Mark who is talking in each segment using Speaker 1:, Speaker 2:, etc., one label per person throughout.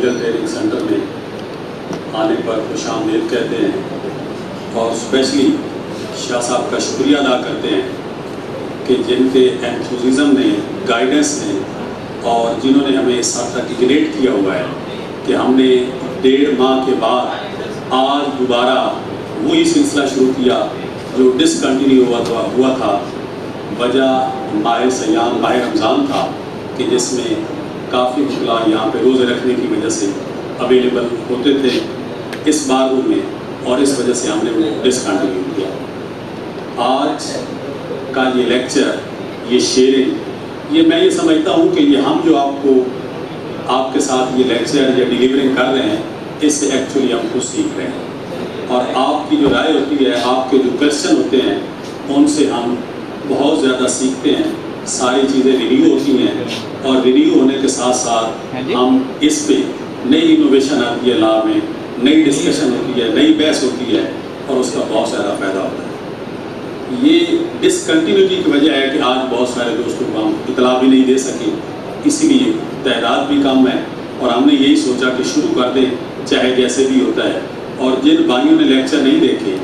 Speaker 1: Legal training centre میں آنے پر خوش آمدید کہتے ہیں اور اسپیشلی شاہ صاحب کا شکریہ ادا کرتے ہیں کہ جن کے انتھوزم نے گائیڈنس نے اور جنہوں نے ہمیں اس حد تک اگریٹ کیا ہوا ہے کہ ہم نے ڈیڑھ ماہ کے بعد آج دوبارہ وہی سلسلہ شروع کیا جو ڈسکنٹینیو ہوا تھا ہوا تھا وجہ ماہ سیام ماہ رمضان تھا کہ جس میں کافی مطلع یہاں پہ روزے رکھنے کی وجہ سے اویلیبل ہوتے تھے اس بار میں اور اس وجہ سے ہم نے وہ ڈسکنٹینیو کیا۔ آج کا یہ لیکچر یہ شیئرنگ یہ میں یہ سمجھتا ہوں کہ یہ ہم جو آپ کو، آپ کے ساتھ یہ لیکچر یا ڈیلیورنگ کر رہے ہیں، اس سے ایکچولی ہم خود سیکھ رہے ہیں۔ اور آپ کی جو رائے ہوتی ہے، آپ کے جو کوشچن ہوتے ہیں، ان سے ہم بہت زیادہ سیکھتے ہیں۔ ساری چیزیں ریویو ہوتی ہیں اور ریویو ہونے کے ساتھ ساتھ ہم اس پہ نئی انوویشن آتی ہے لا میں نئی ڈسکشن ہوتی ہے نئی بحث ہوتی ہے اور اس کا بہت زیادہ فائدہ ہوتا ہے۔ یہ ڈسکنٹینیوٹی کی وجہ ہے کہ آج بہت سارے دوستوں کو ہم اطلاع بھی نہیں دے سکے۔ اسی لیے تعداد بھی کم ہے اور ہم نے یہی سوچا کہ شروع کر دیں چاہے جیسے بھی ہوتا ہے۔ اور جن بھائیوں نے لیکچر نہیں دیکھے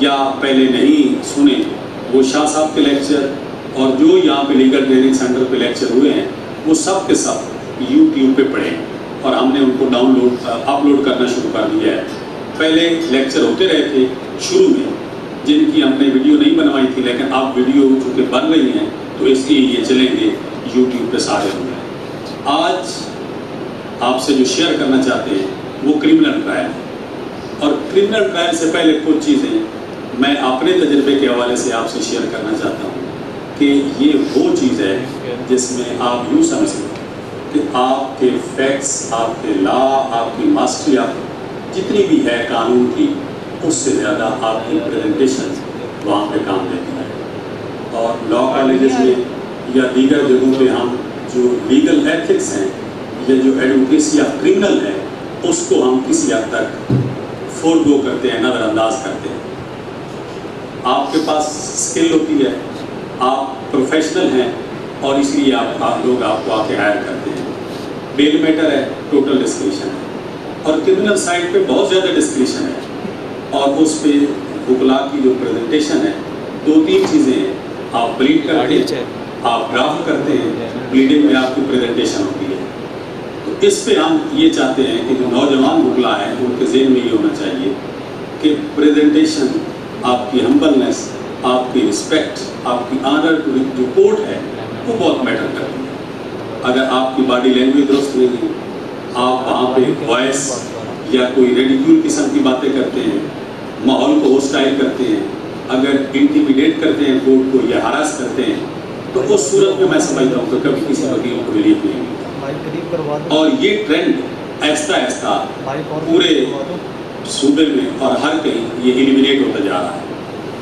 Speaker 1: یا پہلے نہیں سنے وہ شاہ صاحب کے لیکچر اور جو یہاں پہ لیگل ٹریننگ سینٹر پہ لیکچر ہوئے ہیں، وہ سب کے سب یوٹیوب پہ پڑھیں اور ہم نے ان کو ڈاؤن لوڈ اپلوڈ کرنا شروع کر دیا ہے۔ پہلے لیکچر ہوتے رہے تھے شروع میں، جن کی ہم نے ویڈیو نہیں بنوائی تھی، لیکن اب ویڈیو چونکہ بن رہی ہیں، تو اس لیے یہ چلیں گے یوٹیوب پہ سارے ہوں گے۔ آج آپ سے جو شیئر کرنا چاہتے ہیں، وہ کرمنل ٹرائل ہے۔ اور کرمنل ٹرائل سے پہلے کچھ چیزیں میں اپنے تجربے کے حوالے سے آپ سے شیئر کرنا چاہتا ہوں۔ کہ یہ وہ چیز ہے جس میں آپ یوں سمجھیں کہ آپ کے فیکٹس آپ کے لا آپ کی ماسٹری آپ جتنی بھی ہے قانون کی، اس سے زیادہ آپ کی پریزنٹیشن وہاں پہ کام دیتی ہے اور لا کالجز میں یا دیگر جگہوں پہ ہم جو لیگل ایتھکس ہیں یا جو ایڈوکیسی آف کرمنل ہے اس کو ہم کسی حد تک فور گو کرتے ہیں نظر انداز کرتے ہیں۔ آپ کے پاس اسکل ہوتی ہے آپ پروفیشنل ہیں اور اس لیے آپ آپ لوگ آپ کو آ کے ہائر کرتے ہیں۔ بیل میٹر ہے ٹوٹل ڈسکریشن ہے۔ اور کرمنل سائڈ پہ بہت زیادہ ڈسکریشن ہے۔ اور اس پہ بکلا کی جو پریزنٹیشن ہے، دو تین چیزیں ہیں۔ آپ بلیڈ کرتے ہیں، آپ گراف کرتے ہیں۔ بلیڈنگ میں آپ کی پریزنٹیشن ہوتی ہے۔ تو اس پہ ہم یہ چاہتے ہیں کہ جو نوجوان بکلا ہے ان کے ذہن میں یہ ہونا چاہیے کہ پریزنٹیشن آپ کی ہمبلنس آپ کی رسپیکٹ آپ کی آنر جو کورٹ ہے وہ بہت میٹر کرتی ہے۔ اگر آپ کی باڈی لینگویج درست نہیں ہے آپ وہاں پہ وائس یا کوئی ریڈیکیول قسم کی باتیں کرتے ہیں ماحول کو ہوسٹائل کرتے ہیں اگر انٹیمیڈیٹ کرتے ہیں کورٹ کو یا ہراس کرتے ہیں تو اس صورت میں میں سمجھتا ہوں کہ کبھی کسی وکیل کو ریلیف نہیں ملتا اور یہ ٹرینڈ ایستا ایستا پورے صوبے میں اور ہر کہیں یہ ایلیمینیٹ ہوتا جا رہا ہے۔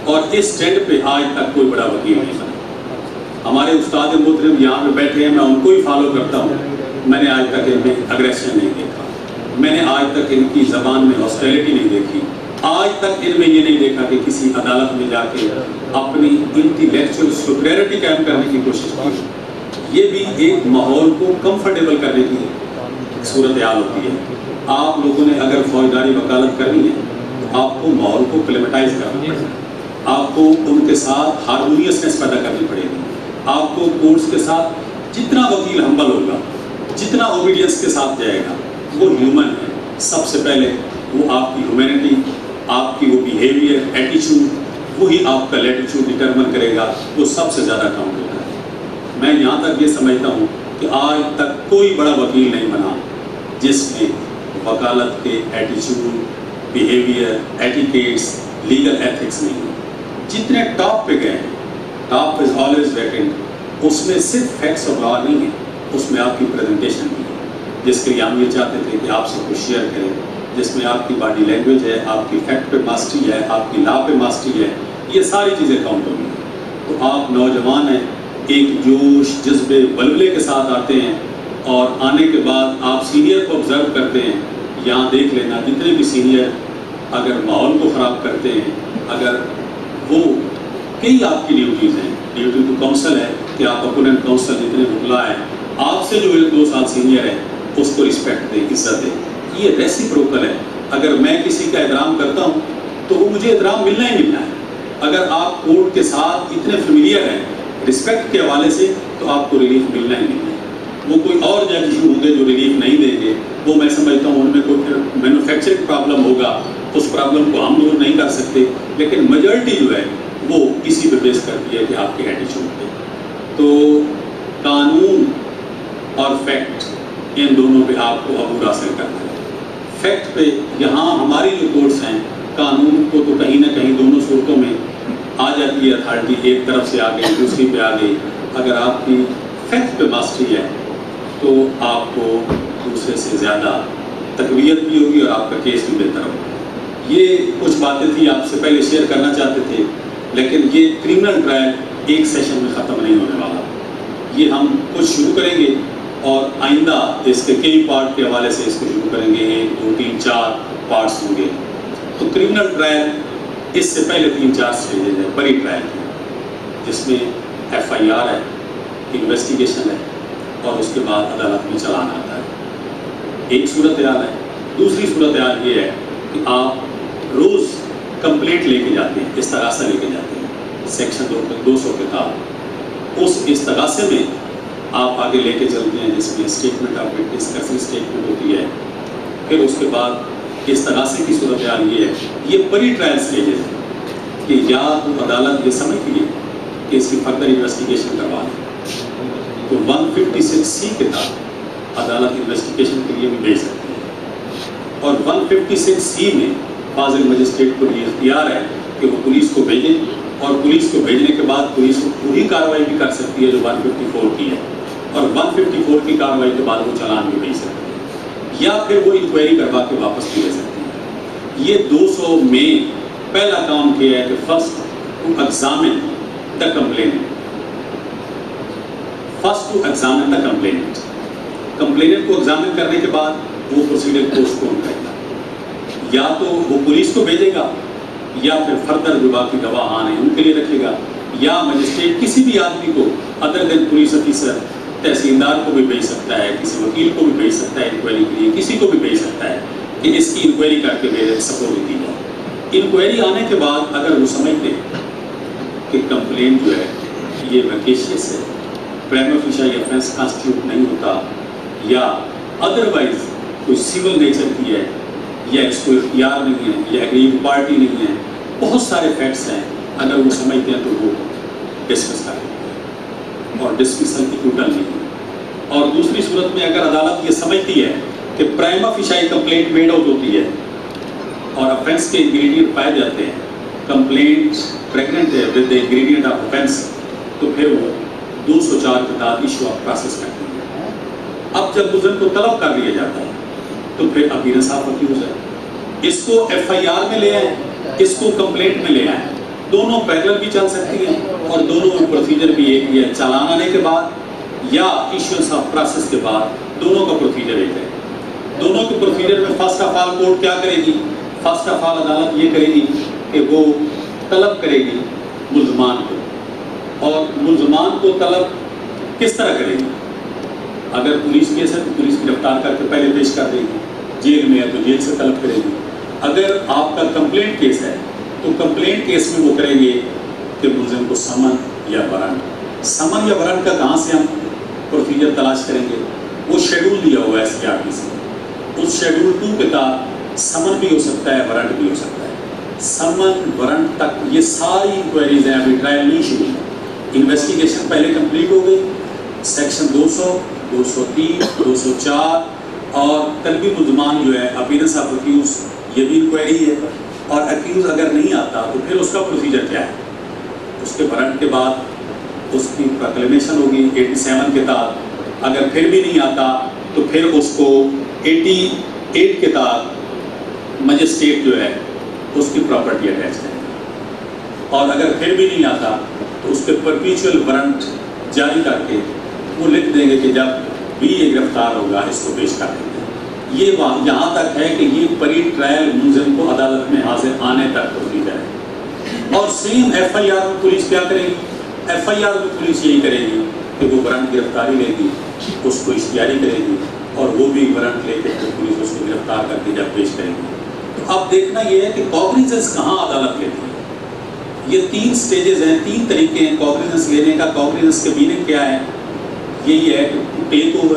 Speaker 1: اور اس ٹرینڈ پہ آج تک کوئی بڑا وکیل نہیں بنا ہمارے استاد محترم یہاں پہ بیٹھے ہیں، میں ان کو ہی فالو کرتا ہوں۔ میں نے آج تک ان میں اگریشن نہیں دیکھا۔ میں نے آج تک ان کی زبان میں ہاسٹیلٹی نہیں دیکھی۔ آج تک ان میں یہ نہیں دیکھا کہ کسی عدالت میں جا کے اپنی انٹیلیکچوئل سپریرٹی قائم کرنے کی کوشش کی۔ یہ بھی ایک ماحول کو کمفرٹیبل کرنے کی صورت حال ہوتی ہے۔ آپ لوگوں نے اگر فوجداری وکالت کرنی ہے، تو آپ کو ماحول کو کلیمٹائز کرنا پڑے گا آپ کو ان کے ساتھ ہارمونیسنس پیدا کرنی پڑے گی۔ آپ کو کورٹس کے ساتھ جتنا وکیل ہمبل ہوگا، جتنا اوبیڈینس کے ساتھ جائے گا، وہ ہیومن ہے۔ سب سے پہلے وہ آپ کی ہیومینٹی آپ کی وہ بیہیویئر ایٹیچیوڈ وہی آپ کا لیٹیچیوڈ ڈٹرمن کرے گا، وہ سب سے زیادہ کاؤنٹ ہوتا ہے۔ میں یہاں تک یہ سمجھتا ہوں کہ آج تک کوئی بڑا وکیل نہیں بنا جس میں وکالت کے ایٹیچیوڈ بیہیویئر ایٹیکیٹس لیگل ایتھکس نہیں جتنے ٹاپ پہ گئے ہیں، ٹاپ از آلویز ویکنڈ اس میں صرف فیکٹس آف لا نہیں ہے اس میں آپ کی پریزنٹیشن بھی ہے۔ جس کے لیے ہم یہ چاہتے تھے کہ آپ سے کچھ شیئر کریں، جس میں آپ کی باڈی لینگویج ہے، آپ کی فیکٹ پہ ماسٹری ہے، آپ کی لا پہ ماسٹری ہے، یہ ساری چیزیں کاؤنٹ ہوگی تو آپ نوجوان ہیں، ایک جوش، جذبے، بلبلے کے ساتھ آتے ہیں اور آنے کے بعد آپ سینئر کو آبزرو کرتے ہیں۔ یہاں دیکھ لینا، جتنے بھی سینئر اگر ماحول کو خراب کرتے ہیں، اگر وہ کئی آپ کی ڈیوٹیز ہیں۔ ڈیوٹی ٹو کاؤنسل ہے کہ آپ اپوننٹ کاؤنسل جتنے بکلا ہیں، آپ سے جو ایک دو سال سینئر ہے اس کو رسپیکٹ دے عزت دے یہ ریسیپروکل ہے۔ اگر میں کسی کا احترام کرتا ہوں، تو وہ مجھے احترام ملنا ہی ملنا ہے۔ اگر آپ کورٹ کے ساتھ اتنے فیملیئر ہیں رسپیکٹ کے حوالے سے، تو آپ کو ریلیف ملنا ہی ملنا ہے۔ وہ کوئی اور جج ہوں گے جو ریلیف نہیں دیں گے۔ وہ میں سمجھتا ہوں ان میں کوئی پھر مینوفیکچرنگ پرابلم ہوگا۔ اس پرابلم کو ہم دور نہیں کر سکتے۔ لیکن میجورٹی جو ہے وہ اسی پہ بیس کرتی ہے کہ آپ کے ایٹیچیوڈ پہ تو قانون اور فیکٹ ان دونوں پہ آپ کو عبور حاصل کرنا ہے۔ فیکٹ پہ یہاں ہماری جو کورٹس ہیں، قانون کو تو کہیں نہ کہیں دونوں صورتوں میں آ جاتی ہے اتھارٹی ایک طرف سے آ گئی دوسری پہ آ گئی اگر آپ کی فیکٹ پہ ماسٹری ہے، تو آپ کو دوسرے سے زیادہ تقویت بھی ہوگی اور آپ کا کیس بھی بہتر ہوگا۔ یہ کچھ باتیں تھیں آپ سے پہلے شیئر کرنا چاہتے تھے، لیکن یہ کرمنل ٹرائل ایک سیشن میں ختم نہیں ہونے والا۔ یہ ہم کچھ شروع کریں گے اور آئندہ اس کے کئی پارٹ کے حوالے سے اس کو شروع کریں گے، ایک، دو، تین، چار پارٹس ہوں گے۔ تو کرمنل ٹرائل اس سے پہلے تین، چار اسٹیجز ہیں، بڑی ٹرائل کی جس میں ایف آئی آر ہے انویسٹیگیشن ہے، اور اس کے بعد عدالت میں چلان آتا ہے۔ ایک صورت حال ہے، دوسری صورت حال یہ ہے کہ آپ روز کمپلیٹ لے کے جاتے ہیں استغاثہ لے کے جاتے ہیں۔ سیکشن دو دو سو کتاب۔ اس استغاثے میں آپ آگے لے کے چلتے ہیں، جس میں اسٹیٹمنٹ آف وٹنس اسٹیٹمنٹ ہوتی ہے۔ پھر اس کے بعد استغاثے کی صورت حال یہ ہے۔ یہ بڑی ٹرائل سٹیجز ہے کہ یا تو عدالت یہ سمجھتی ہے کہ اس کی فردر انویسٹیگیشن کروا لیں۔ تو ون ففٹی سکس سی کتاب عدالت انویسٹیگیشن کے لیے بھی بھیج سکتی ہے۔ اور ون ففٹی سکس سی میں فاضل مجسٹریٹ کو یہ اختیار ہے کہ وہ پولیس کو بھیجیں اور پولیس کو بھیجنے کے بعد پولیس وہی کارروائی بھی کر سکتی ہے جو ون ففٹی فور کی ہے اور ون ففٹی فور کی کارروائی کے بعد وہ چلان بھی بھیج سکتی ہے یا پھر وہ انکوائری کروا کے واپس بھی لے سکتی ہے۔ یہ دو سو میں پہلا کام کیا ہے کہ first to examine the complaint first to examine the complaint complaint کو ایگزامن کرنے کے بعد وہ پروسیڈر پوسٹ پون کرے۔ گا یا تو وہ پولیس کو بھیجے گا، یا پھر فردر جو باقی گواہ آنے ان کے لیے رکھے گا، یا مجسٹریٹ کسی بھی آدمی کو ادر دین پولیس افیسر تحصیلدار کو بھی بھیج سکتا ہے، کسی وکیل کو بھی بھیج سکتا ہے انکوائری کے لیے، کسی کو بھی بھیج سکتا ہے کہ اس کی انکوائری کر کے میرے سپورٹ دی جائے۔ انکوائری آنے کے بعد اگر وہ سمجھتے کہ کمپلین جو ہے یہ ویکیشیس ہے پرائم آفیشا یہ افینس کانسٹیٹیوٹ نہیں ہوتا، یا ادروائز کوئی سول نیچر کی ہے یا اس کو اختیار نہیں ہے، یا اگریم پارٹی نہیں ہے، بہت سارے فیکٹس ہیں، اگر وہ سمجھتے ہیں تو وہ ڈسکس کر ہیں۔ اور ڈسکسن کی ٹوٹل نہیں ہے۔ اور دوسری صورت میں اگر عدالت یہ سمجھتی ہے کہ prima facie complaint made out ہوتی ہے اور افینس کے انگریڈینٹ پائے جاتے ہیں کمپلینٹ پریگننٹ ہے ود انگریڈینٹ آف افینس تو پھر وہ دو سو چار کے تحت ایشو آف پروسیس کرتی ہے اب جب ملزم کو طلب کر لیا جاتا ہے تو پھر اپیرنس صاحب اکیوز ہے اس کو ایف آئی آر میں لے آئیں، اس کو کمپلینٹ میں لے آئیں۔ دونوں پیرل بھی چل سکتی ہیں اور دونوں پروسیجر بھی ایک ہی ہے۔ چالان آنے کے بعد یا ایشوئنس آف پروسیس کے بعد دونوں کا پروسیجر ایک ہے۔ دونوں کے پروسیجر میں فرسٹ آف آل کورٹ کیا کرے گی؟ فرسٹ آف آل عدالت یہ کرے گی کہ وہ طلب کرے گی ملزمان کو۔ اور ملزمان کو طلب کس طرح کرے گی؟ اگر پولیس کیس ہے تو پولیس گرفتار کر کے پہلے پیش کر دے گی۔ جیل میں ہے تو جیل سے طلب کرے گی اگر آپ کا کمپلینٹ کیس ہے، تو کمپلینٹ کیس میں وہ کریں گے کہ ملزم کو سمن یا ورنٹ سمن یا ورنٹ کا کہاں سے ہم پروسیجر تلاش کریں گے؟ وہ شیڈول دیا ہوا ہے ایس پی آر پی سے۔ اس شیڈول ٹو کے تحت سمن بھی ہو سکتا ہے ورنٹ بھی ہو سکتا ہے۔ سمن ورنٹ تک یہ ساری انکوائریز ہیں، ابھی ٹرائل نہیں شروع ہے انویسٹیگیشن پہلے کمپلیٹ ہو گئی۔ سیکشن دو سو دو سو تین، دو سو چار اور طلبی ملزمان جو ہے اپیرنس آف اکیوز یہ بھی انکوائری ہے۔ اور اکیوز اگر نہیں آتا، تو پھر اس کا پروسیجر کیا ہے؟ اس کے برنٹ کے بعد اس کی پرکلیمیشن ہوگی ایٹی سیون کے تحت۔ اگر پھر بھی نہیں آتا، تو پھر اس کو ایٹی ایٹ کے تحت مجسٹریٹ جو ہے، اس کی پراپرٹی اٹیچ کرے اور اگر پھر بھی نہیں آتا، تو اس کے پرپیچول ورنٹ جاری کر کے وہ لکھ دیں گے کہ جب بھی یہ گرفتار ہوگا اس کو پیش کر دیں یہ یہاں تک ہے کہ یہ پری ٹرائل ملزم کو عدالت میں حاضر آنے تک ہوتی ہے اور same F I R police کیا کرے گی؟ ایف آئی آر میں پولیس یہی کرے گی کہ وہ برانڈ گرفتاری لے گی، اس کو اشتہاری کرے گی اور وہ بھی ورنٹ لے کے پولیس اس کو گرفتار کر کے جب پیش کریں گے تو اب دیکھنا یہ ہے کہ کوگنیزنس کہاں عدالت لیتی ہے یہ تین سٹیجز ہیں، تین طریقے ہیں کوگنیزنس لینے کا کوگنیزنس کے میننگ کیا ہے یہی ہے ٹو ٹیک اوور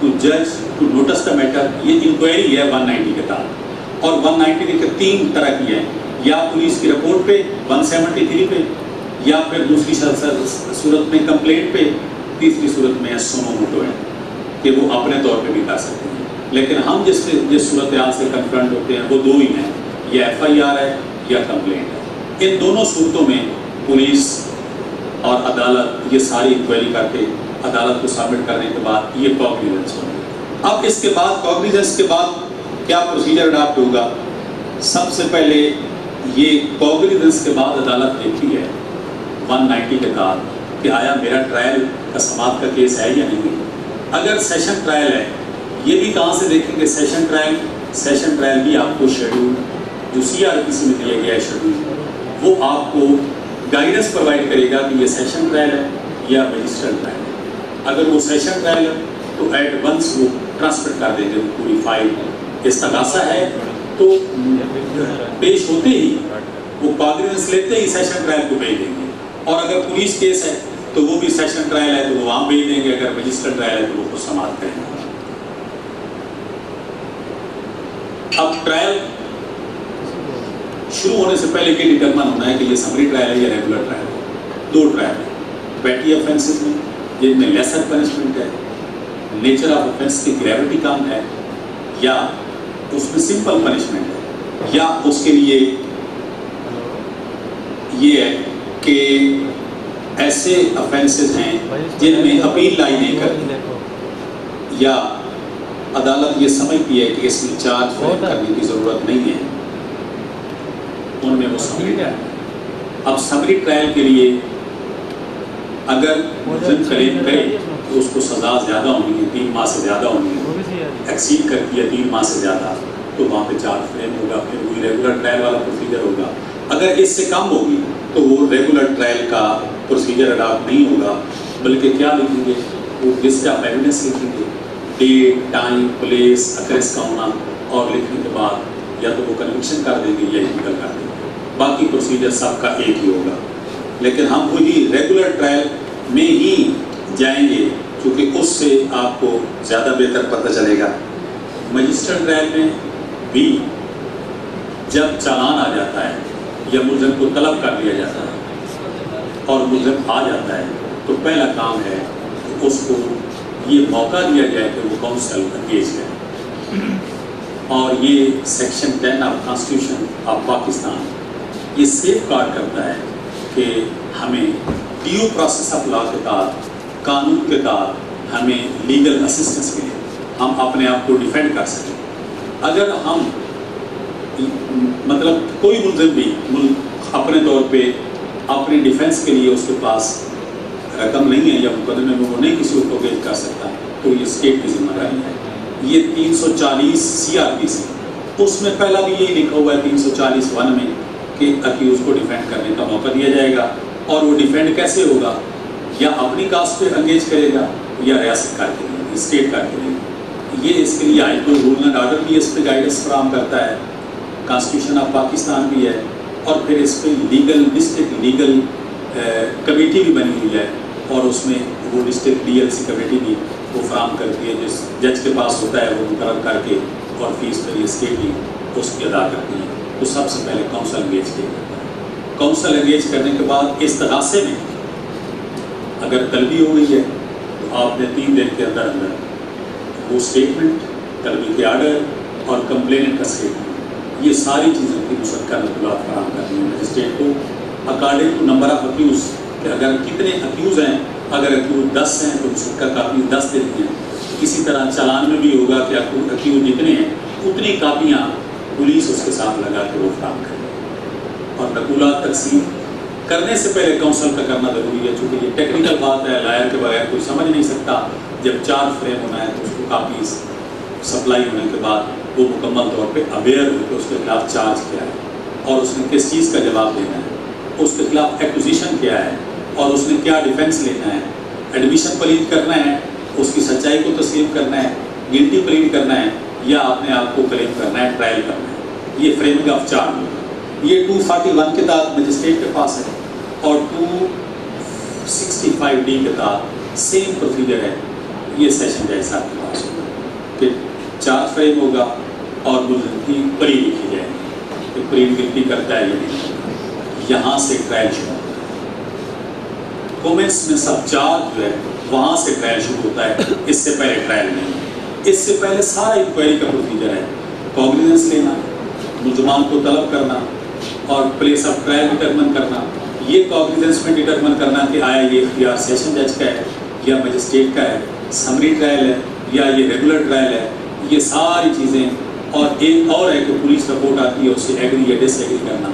Speaker 1: ٹو جج ٹو نوٹس دا میٹر یہ انکوائری ہے ون نائنٹی کے تحت۔ اور ون نائنٹی کے تین طرح کی ہے یا پولیس کی رپورٹ پہ ون سیونٹی تھری پہ، یا پھر دوسری صورت میں کمپلینٹ پہ۔ تیسری صورت میں سونو موٹو ہے کہ وہ اپنے طور پہ بھی کر سکتے ہیں۔ لیکن ہم جس سے جس صورتحال سے کنفرنٹ ہوتے ہیں، وہ دو ہی ہیں۔ یا ایف آئی آر ہے یا کمپلینٹ ہے۔ ان دونوں صورتوں میں پولیس اور عدالت یہ ساری انکوائری کر کے عدالت کو سبمٹ کرنے کے بعد یہ کوگنیزنس ہوگی اب اس کے بعد کوگنیزنس کے بعد کیا پروسیجر اڈاپٹ ہوگا؟ سب سے پہلے یہ کوگنیزنس کے بعد عدالت دیکھتی ہے۔ ون نائنٹی کے بعد کہ آیا میرا ٹرائل کا سماعت کا کیس ہے یا نہیں؟ اگر سیشن ٹرائل ہے، یہ بھی کہاں سے دیکھیں گے؟ سیشن ٹرائل سیشن ٹرائل بھی آپ کو شیڈول جو سی آر پی سی میں دیا گیا ہے شیڈول وہ آپ کو گائیڈنس پرووائڈ کرے گا کہ یہ سیشن ٹرائل ہے یا رجسٹرڈ ٹرائل ہے۔ اگر وہ سیشن ٹرائل ہے تو ایٹ ونس وہ ٹرانسفر کر دیں گے پوری فائل استغاثہ ہے تو پیش ہوتے ہی وہ کاگریس لیتے ہی سیشن ٹرائل کو بھیج دیں گے۔ اور اگر پولیس کیس ہے تو وہ بھی سیشن ٹرائل ہے تو وہ وہاں بھیج دیں گے۔ اگر رجسٹر ٹرائل ہے تو وہ خود سماعت کریں گے۔ اب ٹرائل شروع ہونے سے پہلے یہ ڈیٹرمن ہونا ہے کہ یہ سمری ٹرائل ہے یا ریگولر ٹرائل ہے۔ دو ٹرائل ہے پیٹی افینسز میں جن میں لیسر پنشمنٹ ہے نیچر آف افینس کی گریوٹی کم ہے یا اس میں سمپل پنشمنٹ ہے یا اس کے لیے یہ ہے کہ ایسے افینسز ہیں جن میں اپیل لائی نہیں کرتی۔ یا عدالت یہ سمجھتی ہے کہ اس میں چارج کرنے کی ضرورت نہیں ہے۔ ان میں وہ سمری اب سمری ٹرائل کے لیے اگر ملزم کلیم کرے تو اس کو سزا زیادہ ہونی ہے، تین ماہ سے زیادہ ہونی ہے۔ ایکسیڈ کرتی ہے تین ماہ سے زیادہ، تو وہاں پہ چارج فریم ہوگا، پھر وہی ریگولر ٹرائل والا پروسیجر ہوگا۔ اگر اس سے کم ہوگی، تو وہ ریگولر ٹرائل کا پروسیجر اڈاپٹ نہیں ہوگا، بلکہ کیا لکھیں گے؟ وہ لسٹ آف ایویڈنس لکھیں گے۔ ڈیٹ ٹائم پلیس اکریس کا ہونا، اور لکھنے کے بعد یا تو وہ کنوکشن کر دیں گے یا انکل کر دیں گے۔ باقی پروسیجر سب کا ایک ہی ہوگا۔ لیکن ہم وہی ریگولر ٹرائل میں ہی جائیں گے، کیونکہ اس سے آپ کو زیادہ بہتر پتہ چلے گا۔ مجسٹر ٹرائل میں بھی جب چالان آ جاتا ہے یا ملزم کو طلب کر لیا جاتا ہے اور ملزم آ جاتا ہے، تو پہلا کام ہے کہ اس کو یہ موقع دیا جائے کہ وہ کونسل انگیج کرے۔ اور یہ section ten of constitution of Pakistan یہ سیف گارڈ کرتا ہے۔ کہ ہمیں ڈیو پروسیس آف لا کے تحت، قانون کے تحت ہمیں لیگل اسسٹنس ملے ہم اپنے آپ کو ڈیفینڈ کر سکیں۔ اگر ہم مطلب کوئی ملزم بھی اپنے طور پہ اپنی ڈیفینس کے لیے اس کے پاس رقم نہیں ہے یا مقدمے میں وہ نہیں کسی کو گیج کر سکتا، تو یہ اسٹیٹ کی ذمہ داری ہے۔ یہ تین سو چالیس سی آر پی سی اس میں پہلا بھی یہی لکھا ہوا ہے تین سو چالیس ون میں۔ کہ اکیوز کو ڈیفینڈ کرنے کا موقع دیا جائے گا اور وہ ڈیفینڈ کیسے ہوگا؟ یا اپنی کاسٹ پہ انگیج کرے گا یا ریاست کر کے لیے اسٹیٹ کر کے لیے۔ یہ اس کے لیے آئی کوئی رول اینڈ آرڈر بھی اس پہ گائیڈنس فراہم کرتا ہے۔ کانسٹیٹیوشن آف پاکستان بھی ہے اور پھر اس پہ لیگل ڈسٹرکٹ لیگل کمیٹی بھی بنی ہوئی ہے اور اس میں وہ district D L C committee بھی وہ فراہم کرتی ہے، جس جج کے پاس ہوتا ہے وہ مقرر کر کے اور فیس پہ یہ اسٹیٹ بھی اس کی ادا کرتی ہے۔ تو سب سے پہلے کونسل انگیج کیا جاتا ہے۔ کونسل انگیج کرنے کے بعد اس تناسے میں اگر طلبی ہو گئی ہے تو آپ نے تین دن کے اندر اندر وہ اسٹیٹمنٹ طلبی کے آرڈر اور کمپلینٹ کا اسٹیٹمنٹ یہ ساری چیزیں کی مشقہ نقلات فراہم کرنی ہے۔ مجسٹریٹ کو according to number of accused کہ اگر کتنے اکیوز ہیں، اگر اکیوز دس ہیں، تو مشقہ کاپی دس دن ہیں۔ اسی طرح چلان میں بھی ہوگا کہ اکیوز جتنے ہیں، اتنی کاپیاں پولیس اس کے ساتھ لگا کے وہ فراہم کرے اور نقولات تقسیم کرنے سے پہلے کونسل کا کرنا ضروری ہے، چونکہ یہ ٹیکنیکل بات ہے، لائر کے بغیر کوئی سمجھ نہیں سکتا۔ جب چارج فریم ہونا ہے تو اس کو کافی سپلائی ہونے کے بعد وہ مکمل طور پہ اویئر ہو کہ اس کے خلاف چارج کیا ہے۔ اور اس نے کس چیز کا جواب دینا ہے؟ اس کے خلاف ایکوزیشن کیا ہے؟ اور اس نے کیا ڈیفینس لینا ہے؟ ایڈمیشن پلیٹ کرنا ہے، اس کی سچائی کو تسلیم کرنا ہے گلٹی پلیڈ کرنا ہے۔ یا اپنے آپ کو کلیم کرنا ہے، ٹرائل کرنا ہے۔ یہ فریمنگ آف چارج یہ ٹو فورٹی ون کے تحت مجسٹریٹ کے پاس ہے اور ٹو سکسٹی فائیو ڈی کے تحت سیم پروسیجر ہے۔ یہ سیشن جج صاحب کے پاس ہوگا۔ کہ چارج فریم ہوگا اور ملزم کی پری لکھی جائے گی۔ کہ پری گلٹی کرتا ہے یا نہیں۔ یہاں سے ٹرائل شروع ہوتا ہے۔ کومنس میں سب چارج جو ہے، وہاں سے ٹرائل شروع ہوتا ہے۔ اس سے پہلے ٹرائل نہیں۔ اس سے پہلے سارا انکوائری کا پروسیجر ہے کوگنیزنس لینا، ملزمان کو طلب کرنا اور پلیس آف ٹرائل ڈٹرمن کرنا۔ یہ کوگنیزنس میں ڈٹرمن کرنا کہ آیا یہ اختیار سیشن جج کا ہے یا مجسٹریٹ کا ہے۔ سمری ٹرائل ہے یا یہ ریگولر ٹرائل ہے۔ یہ ساری چیزیں اور ایک اور ہے کہ پولیس رپورٹ آتی ہے، اسے ایگری یا ڈس ایگری کرنا۔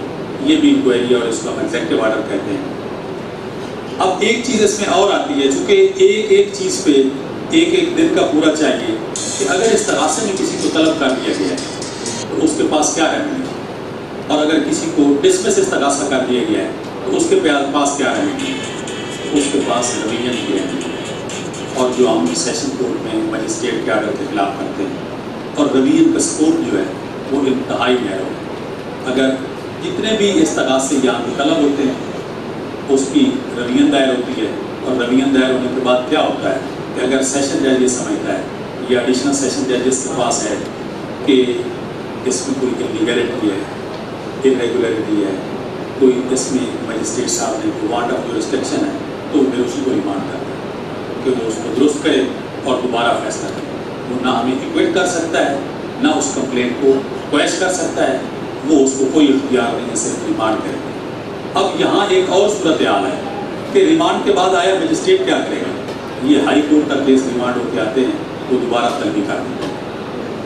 Speaker 1: یہ بھی انکوائری اور اس کو ہم ایگزیکٹو آرڈر کہتے ہیں۔ اب ایک چیز اس میں اور آتی ہے، چونکہ ایک ایک چیز پہ ایک ایک دن کا پورا چاہیے کہ اگر اس طرح میں کسی کو طلب کر دیا گیا ہے، تو اس کے پاس کیا رہنا ہے؟ اور اگر کسی کو ڈسمس استغاثہ کر دیا گیا ہے، تو اس کے پاس کیا رہنا ہے؟ اس کے پاس رویت بھی ہے۔ اور جو ہم سیشن کورٹ میں مجسٹریٹ کے آرڈر کے خلاف کرتے ہیں، اور رویت کا سپورٹ جو ہے، وہ انتہائی نہرو ہے۔ اگر جتنے بھی استغاثے یہاں پہ طلب ہوتے ہیں، اس کی روین دائر ہوتی ہے۔ اور روین دائر ہونے کے بعد کیا ہوتا ہے؟ کہ اگر سیشن جج یہ سمجھتا ہے یا ایڈیشنل سیشن ججز کے پاس ہے کہ اس میں کوئی انلیگلٹی ہے انریگولیرٹی ہے کوئی اس میں مجسٹریٹ صاحب نے کوئی وانٹ آف جو ریسٹرکشن ہے تو پھر اسی کو ریمانڈ کرتا ہے کہ وہ اس کو درست کرے اور دوبارہ فیصلہ کرے وہ نہ ہمیں ایکویٹ کر سکتا ہے نہ اس کمپلینٹ کو کویش کر سکتا ہے وہ اس کو کوئی اختیار نہیں صرف ریمانڈ کرے اب یہاں ایک اور صورت حال ہے کہ ریمانڈ کے بعد آیا مجسٹریٹ کیا کرے گا یہ ہائی کورٹ تک کیس ریمانڈ ہو کے آتے ہیں، وہ دوبارہ طلبی کر دیں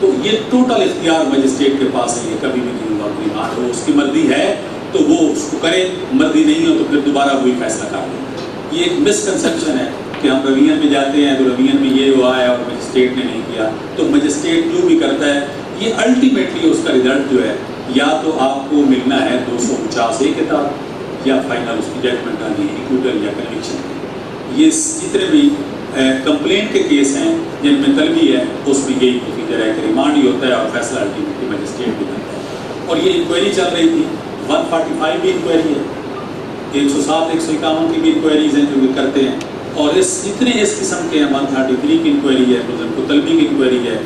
Speaker 1: تو یہ ٹوٹل اختیار مجسٹریٹ کے پاس ہے، یہ کبھی بھی نہیں ہوا ریمانڈ ہو اس کی مرضی ہے، تو وہ اس کو کرے، مرضی نہیں ہو تو پھر دوبارہ وہی فیصلہ کر دیں۔ یہ ایک مسکنسیپشن ہے کہ ہم روین میں جاتے ہیں، تو روین میں یہ ہوا ہے اور مجسٹریٹ نے نہیں کیا۔ تو مجسٹریٹ جو بھی کرتا ہے، یہ الٹیمیٹلی اس کا ریزلٹ جو ہے، یا تو آپ کو ملنا ہے دو سو پچاس اے کتاب یا فائنل اس کی ججمنٹ آنی ہے ایکوٹل یا کنوکشن یہ جتنے بھی کمپلین کے کیس ہیں، جن میں طلبی ہے، اس میں یہی پروسیجر ہے کہ ریمانڈ ہی ہوتا ہے اور فیصلہ الٹیمیٹلی مجسٹریٹ بھی کرتا ہے۔ اور یہ انکوائری چل رہی تھی۔ ون فورٹی فائیو بھی انکوائری ہے۔ ایک سو سات، ایک سو اکاون کی بھی انکوائریز ہیں جو کرتے ہیں۔ اور اس جتنے اس قسم کے ہیں ون تھرٹی تھری کی انکوائری ہے ملزم کو طلبی کی انکوائری ہے،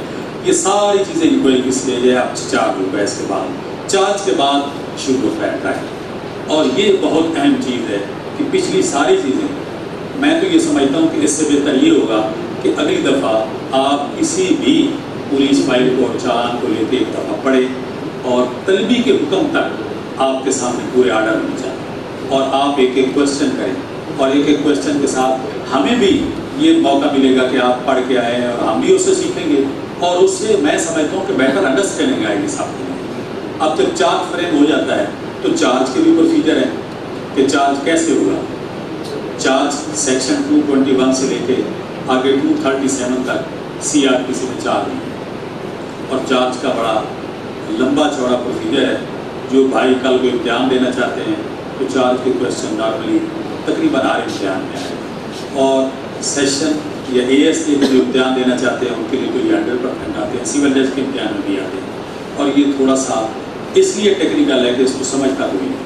Speaker 1: یہ ساری چیزیں انکوائری کس لیے ہے۔ اب چارج ہوگا اس کے بعد۔ چارج کے بعد شروع ہوتا ہے۔ اور یہ بہت اہم چیز ہے کہ پچھلی ساری چیزیں میں تو یہ سمجھتا ہوں کہ اس سے بہتر یہ ہوگا کہ اگلی دفعہ آپ کسی بھی پولیس فائل کو اور چالان کو لے کے ایک دفعہ پڑھیں اور طلبی کے حکم تک آپ کے سامنے پورے آرڈر مل جائیں اور آپ ایک ایک کوشچن کریں اور ایک ایک کوشچن کے ساتھ ہمیں بھی یہ موقع ملے گا کہ آپ پڑھ کے آئے اور ہم بھی اس سے سیکھیں گے اور اس سے میں سمجھتا ہوں کہ بہتر انڈرسٹینڈنگ آئے گی صاحب کے لیے۔ اب جب چارج فریم ہو جاتا ہے تو چارج کے بھی پروسیجر ہے کہ چارج کیسے ہوگا؟ چارج سیکشن 221 سے لے کے آگے 237 تک سی آر پی سی میں چارج ہیں اور چارج کا بڑا لمبا چوڑا پروسیجر ہے۔ جو بھائی کل کو امتحان دینا چاہتے ہیں، تو چارج کے کوشچن نارملی تقریباً ہر امتحان میں آئے۔ اور سیشن یا اے ایس کے جو امتحان دینا چاہتے ہیں، ان کے لیے تو یہ ہنڈریڈ پرسینٹ آتے ہیں۔ سول جج کے امتحان میں بھی آتے ہیں۔ اور یہ تھوڑا سا اس لیے ٹیکنیکل ہے کہ اس کو سمجھتا کوئی نہیں۔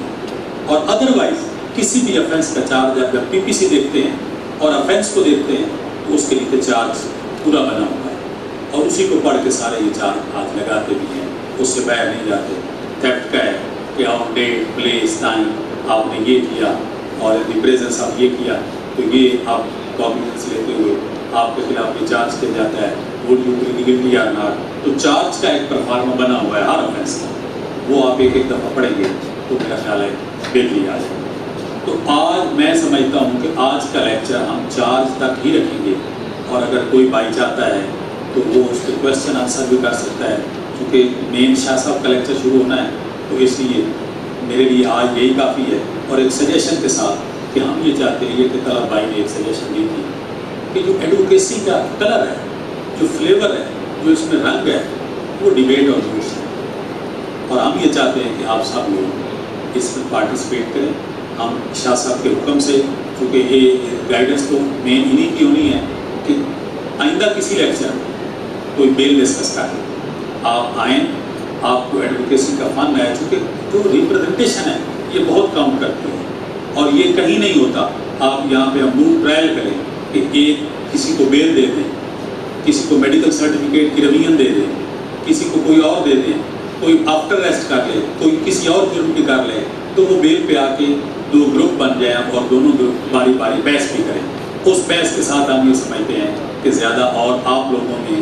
Speaker 1: اور ادروائز کسی بھی افینس کا چارج اگر پی پی سی دیکھتے ہیں اور افینس کو دیکھتے ہیں تو اس کے لیے چارج پورا بنا ہوا ہے۔ اور اسی کو پڑھ کے سارے یہ چارج ہاتھ لگاتے بھی ہیں، اس سے باہر نہیں جاتے۔ تھیفٹ کا ہے کہ آؤٹ ڈیٹ پلیس ٹائم آپ نے یہ کیا اور دی پریزنس آپ یہ کیا، تو یہ آپ ڈاکیومنٹس لیتے ہوئے آپ کے خلاف یہ چارج کیا جاتا ہے۔ Would you legality or not تو چارج کا ایک پرفارما بنا ہوا ہے ہر افینس کا۔ وہ آپ ایک ایک دفعہ پڑھیں گے تو میرا خیال ہے بہتری آ جائے۔ تو آج میں سمجھتا ہوں کہ آج کا لیکچر ہم چارج تک ہی رکھیں گے۔ اور اگر کوئی بائی چاہتا ہے تو وہ اس کے کوشچن آنسر بھی کر سکتا ہے۔ کیونکہ مین شاہ صاحب کا لیکچر شروع ہونا ہے، تو اس لیے میرے لیے آج یہی کافی ہے۔ اور ایک سجیشن کے ساتھ کہ ہم یہ چاہتے ہیں، یہ کہ طلب بھائی نے ایک سجیشن دی تھی کہ جو ایڈوکیسی کا کلر ہے، جو فلیور ہے، جو اس میں رنگ ہے، وہ ڈبیٹ اور نوٹس ہے۔ اور ہم یہ چاہتے ہیں کہ آپ سب لوگ اس میں پارٹیسپیٹ کریں۔ ہم شاہ صاحب کے حکم سے، چونکہ یہ گائیڈنس تو مین انہیں کی ہونی ہے کہ آئندہ کسی لیکچر کوئی بیل ڈسکس کر لیں آپ آئیں، آپ کو ایڈوکیسی کا فن ہے، چونکہ جو ریپرزنٹیشن ہے، یہ بہت کاؤنٹ کرتی ہے۔ اور یہ کہیں نہیں ہوتا۔ آپ یہاں پہ موو ٹرائل کریں کہ ایک کسی کو بیل دے دیں، کسی کو میڈیکل سرٹیفکیٹ کی روین دے دیں، کسی کو کوئی اور دے دیں، کوئی آفٹر ریسٹ کر لے، کوئی کسی اور جرم کی کر لے، تو وہ بیل پہ آ کے دو گروپ بن جائیں اور دونوں گروپ باری باری بحث بھی کریں۔ اس بحث کے ساتھ ہم یہ سمجھتے ہیں کہ زیادہ اور آپ لوگوں میں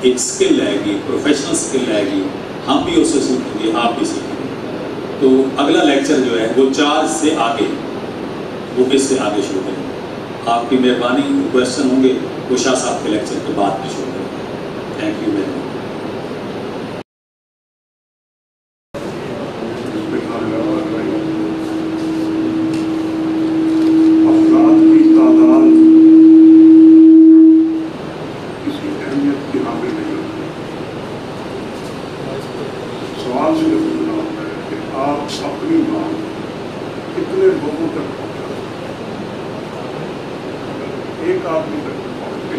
Speaker 1: ایک سکل رہے گی پروفیشنل سکل رہے گی۔ ہم بھی اسے سیکھیں گے، آپ بھی سیکھیں گے۔ تو اگلا لیکچر جو ہے، وہ چار سے آگے۔ وہ اس سے آگے شروع کریں۔ آپ کی مہربانی کوشچن ہوں گے، وہ شاہ صاحب کے لیکچر کے بعد میں شروع کریں۔ تھینک یو ویری مچ
Speaker 2: افراد کی تعداد کسی اہمیت کی حامل نہیں ہوتی سوال صرف اتنا ہوتا ہے کہ آپ اپنی بات کتنے لوگوں تک پہنچا اگر ایک آدمی تک پہنچے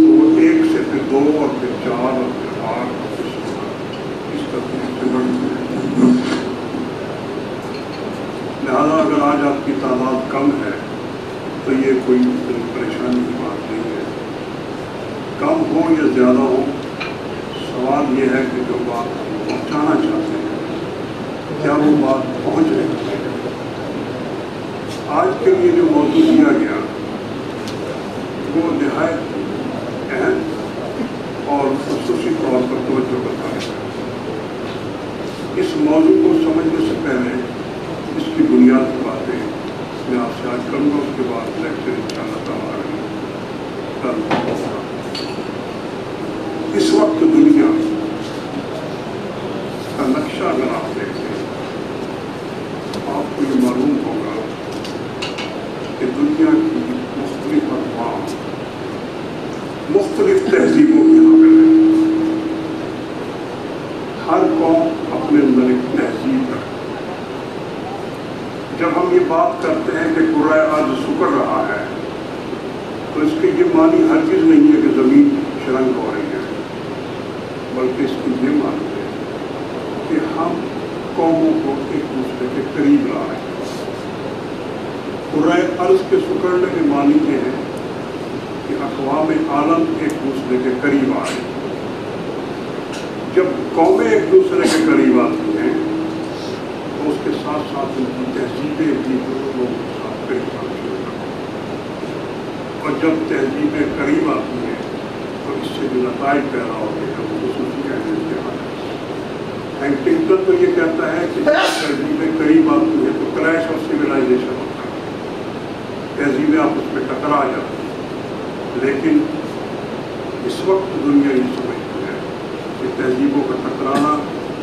Speaker 2: تو وہ ایک سے پھر دو اور پھر چار اور پھر آٹھ اور پھر سولہ اس طرح بڑھتی ہے لہذا اگر آج آپ کی تعداد کم ہے تو یہ کوئی پریشانی کی بات نہیں ہے۔ کم ہو یا زیادہ ہو، سوال یہ ہے کہ جو بات پہنچانا چاہتے ہیں، کیا وہ بات پہنچ رہی ہے؟ آج کے لیے جو موضوع دیا گیا، وہ نہایت اہم اور خصوصی طور پر توجہ کرتا ہے۔ اس موضوع کو سمجھنے سے پہلے اس کی بنیاد کی باتیں میں آپ سے آج کروں گا اس کے بعد لیکچر ان شاء اللہ تعالیٰ اس وقت دنیا کا نقشہ اگر آپ دیکھیں آپ کو یہ معلوم ہوگا کہ دنیا کی مختلف اقوام مختلف تہذیبوں کے حامل ہیں ہر قوم اپنے اندر ایک تہذیب رکھتی ہے۔ جب ہم یہ بات کرتے ہیں کہ قرآن آج سکڑ رہا ہے، تو اس کے یہ معنی ہر چیز نہیں ہے کہ زمین شرنگ ہو رہی ہے۔ بلکہ اس کی یہ معنی ہے کہ ہم قوموں کو ایک دوسرے کے قریب لا رہے ہیں۔ قرآن عرض کے سکڑنے کے معنی یہ ہے کہ اقوام عالم ایک دوسرے کے قریب آ رہے ہیں۔ جب قومیں ایک دوسرے کے قریب آتی ہیں، تو اس کے ساتھ ساتھ ان کی تہذیبیں بھی لوگوں کے ساتھ قریب شروع کرتی ہیں اور جب تہذیبیں قریب آتی ہیں، تو اس سے جو نتائج پیدا ہوتے ہیں، وہ خصوصی اہمیت کے حال ہینگٹنگٹن تو یہ کہتا ہے کہ تہذیبیں قریب آتی ہیں، تو کریش اور سویلائزیشن ہوتا ہے۔ تہذیبیں آپس میں ٹکرا جاتی ہیں۔ لیکن اس وقت دنیا یہ سمجھتی ہے کہ تہذیبوں کا ٹکرانا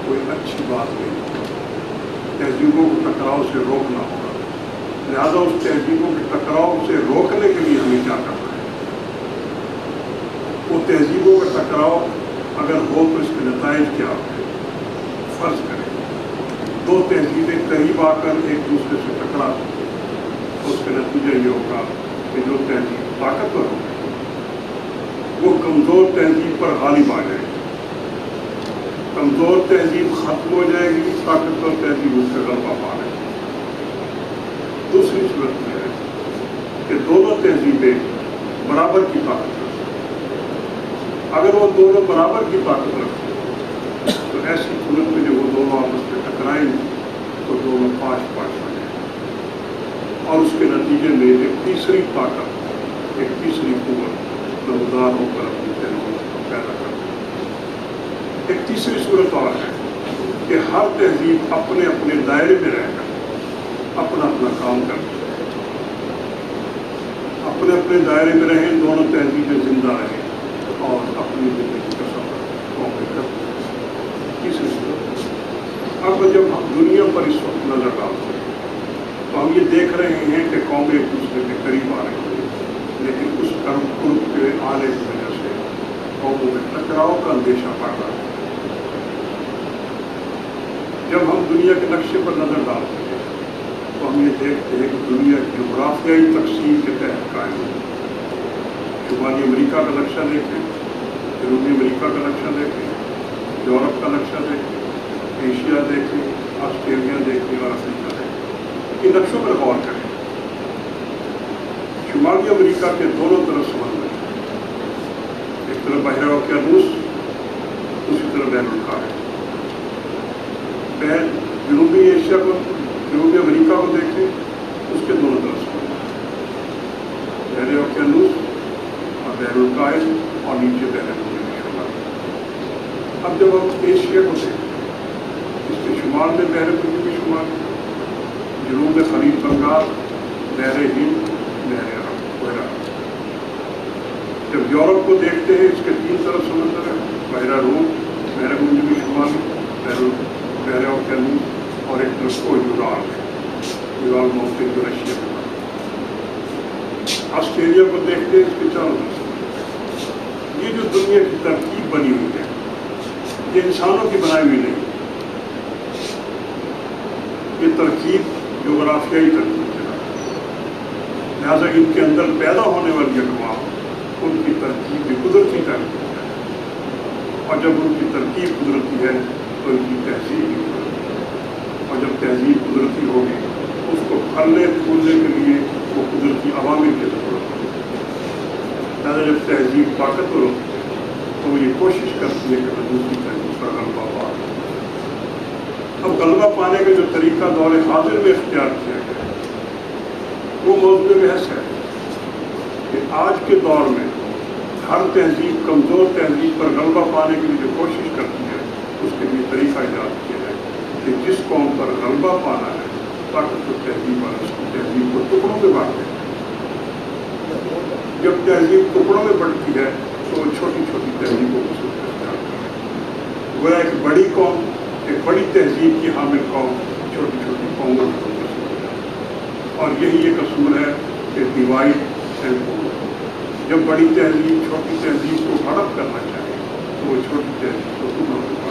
Speaker 2: کوئی اچھی بات نہیں۔ تہذیبوں کو ٹکراؤ سے روکنا ہوگا۔ لہذا اس تہذیبوں کے ٹکراؤ سے روکنے کے لیے ہمیں کیا کرنا ہے؟ وہ تہذیبوں کا ٹکراؤ اگر ہو تو اس کے نتائج کیا ہوتے فرض کریں۔ دو تہذیبیں قریب آ کر ایک دوسرے سے ٹکرا تو اس کا نتیجہ یہ ہوگا کہ جو تہذیب طاقتور ہوگی وہ کمزور تہذیب پر غالب آ جائے۔ گی کمزور تہذیب ختم ہو جائے گی طاقتور تہذیب اس سے غلبہ پا لے گی دوسری صورت یہ ہے کہ دونوں تہذیبیں برابر کی طاقت رکھتی اگر وہ دونوں برابر کی طاقت رکھتے تو ایسی صورت میں جب وہ دونوں آپس میں ٹکرائیں گے تو دونوں پانچ پانچ ہو جائیں اور اس کے نتیجے میں ایک تیسری طاقت، ایک تیسری قوت، نمودار ہو کر اپنی تہذیب کو پیدا کرتی ہے۔ ایک تیسری صورت اور ہے کہ ہر تہذیب اپنے اپنے دائرے میں رہ کر اپنا اپنا کام کرتی ہے۔ اپنے اپنے دائرے میں رہیں، دونوں تہذیبیں زندہ رہیں اور اپنی زندگی کا سفر موقع کرتے ہیں تیسری صورت اب جب ہم دنیا پر اس وقت نظر ڈالتے ہیں تو ہم یہ دیکھ رہے ہیں کہ قومیں ایک دوسرے کے قریب آ رہی ہیں، لیکن اس کرم قرب کے آنے کی وجہ سے قوموں میں ٹکراؤ کا اندیشہ پڑ رہا ہے۔ جب ہم دنیا کے نقشے پر نظر ڈالتے ہیں، تو ہم یہ دیکھتے ہیں کہ دنیا جغرافیائی تقسیم کے تحت قائم ہے۔ شمالی امریکہ کا نقشہ دیکھیں، جنوبی امریکہ کا نقشہ دیکھیں، یورپ کا نقشہ دیکھیں، ایشیا دیکھیں، آسٹریلیا دیکھیں اور افریقہ دیکھیں، ان نقشوں پر غور کریں۔ شمالی امریکہ کے دونوں طرف سمندر ہے ایک طرف بحیرہ کے روس دوسری طرف بین القاعدہ بین جنوبی ایشیا کو، جنوبی امریکہ کو دیکھیں اس کے دونوں طرف سمندر بحیرہ کے روس اور بین القاعد اور نیچے بحر شمال اب جب ہم ایشیا کو دیکھیں، اس کے شمال میں بحر جنوبی شمال جنوب میں خلیج بنگال، بحر ہند، بحر عرب وغیرہ جب یورپ کو دیکھتے ہیں، اس کے تین طرف سمندر ہے بحیرہ روم، بحر جنوبی شمال بحر بحر اور ایک طرف یورال یورال موسٹی جو میں آسٹریلیا کو دیکھتے ہیں اس کے چاروں یہ جو دنیا کی ترکیب بنی ہوئی ہے یہ انسانوں کی بنائی ہوئی نہیں یہ ترکیب جغرافیائی ترکیب ہے لہٰذا ان کے اندر پیدا ہونے والی اقوام ان کی ترکیب بھی قدرتی ترکیب ہے اور جب ان کی ترکیب قدرتی ہے تو ان کی تہذیب بھی قدرتی ہے اور جب تہذیب قدرتی ہوگی، اس کو پھلنے پھولنے کے لیے وہ قدرتی عوامل کی ضرورت ہوگی لہٰذا جب تہذیب طاقتور ہوتی ہے، تو وہ یہ کوشش کرتی ہے کہ وہ دوسری تہذیب پر غلبہ پا اب غلبہ پانے کا جو طریقہ دور حاضر میں اختیار کیا گیا، وہ موضوع بحث ہے کہ آج کے دور میں ہر تہذیب، کمزور تہذیب پر غلبہ پانے کے لیے جو کوشش کرتی ہے، اس کے لیے طریقہ ایجاد کیا کہ جس قوم پر غلبہ پانا ہے طاقتور تہذیب پر اس کی تہذیب کو ٹکڑوں میں بانٹتے ہیں جب تہذیب ٹکڑوں میں بڑھتی ہے، تو وہ چھوٹی چھوٹی تہذیبوں کو سوچ اختیار کرتے گویا ایک بڑی قوم، ایک بڑی تہذیب کی حامل قوم چھوٹی چھوٹی قوموں کو اور یہی ایک اصول ہے کہ ڈیوائڈ اینڈ جب بڑی تہذیب، چھوٹی تہذیب کو ہڑپ کرنا چاہے، تو وہ چھوٹی تہذیب کو ٹکڑوں میں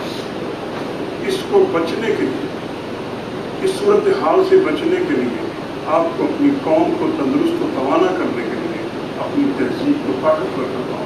Speaker 2: اس کو بچنے کے لیے، اس صورت حال سے بچنے کے لیے آپ کو اپنی قوم کو تندرست و توانا کرنے کے لیے اپنی تہذیب کو طاقتور کرنا ہوگا